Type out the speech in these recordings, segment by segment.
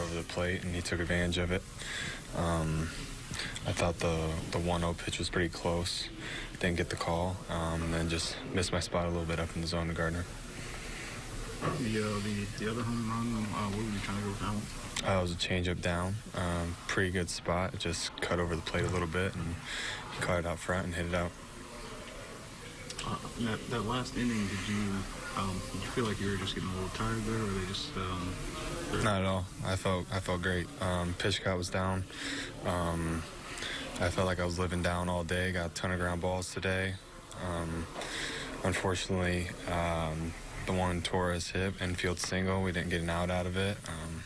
over the plate, and he took advantage of it. Um, I thought the the 1-0 pitch was pretty close. Didn't get the call, um, and then just missed my spot a little bit up in the zone to Gardner. The, uh, the, the other home run, uh, what were you trying to go with that? Uh, it was a changeup down, um, pretty good spot. Just cut over the plate a little bit, and he caught it out front and hit it out. Uh, that, that last inning, did you um, did you feel like you were just getting a little tired there, or they just um, Not at all. I felt I felt great. Um, pitch count was down. Um, I felt like I was living down all day. Got a ton of ground balls today. Um, unfortunately, um, the one Torres hit infield single. We didn't get an out out of it. Um,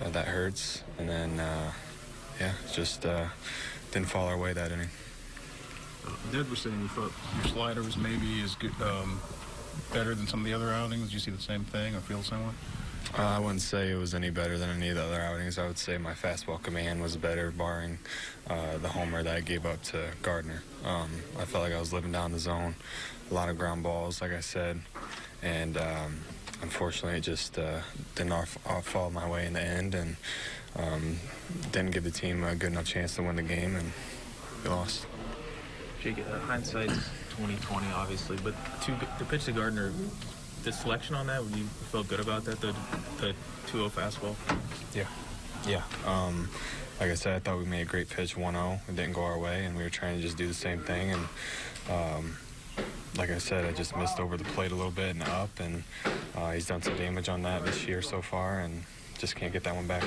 uh, that hurts. And then uh, yeah, just uh, didn't fall our way that inning. Uh, Ned was saying thought your slider was maybe as good, um, better than some of the other outings. Did you see the same thing or feel the same way? Uh, I wouldn't say it was any better than any of the other outings. I would say my fastball command was better, barring uh, the homer that I gave up to Gardner. Um, I felt like I was living down the zone, a lot of ground balls, like I said, and um, unfortunately, it just uh, didn't all fall my way in the end, and um, didn't give the team a good enough chance to win the game, and we lost. Jake, uh, hindsight's 2020, obviously, but to pitch to Gardner, the selection on that, you felt good about that, the the 2-0 fastball. Yeah. Yeah. Um, like I said, I thought we made a great pitch 1-0. It didn't go our way, and we were trying to just do the same thing. And um, like I said, I just missed over the plate a little bit and up, and uh, he's done some damage on that this year so far, and just can't get that one back.